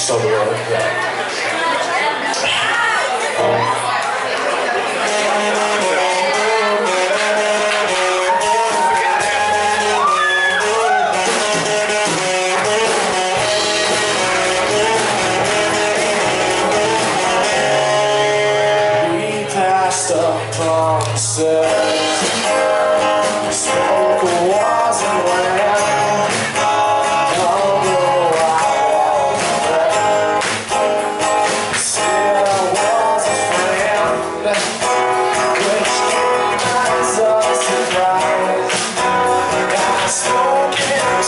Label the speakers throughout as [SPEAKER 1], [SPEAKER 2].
[SPEAKER 1] so the world. Yeah.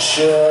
[SPEAKER 1] Sure.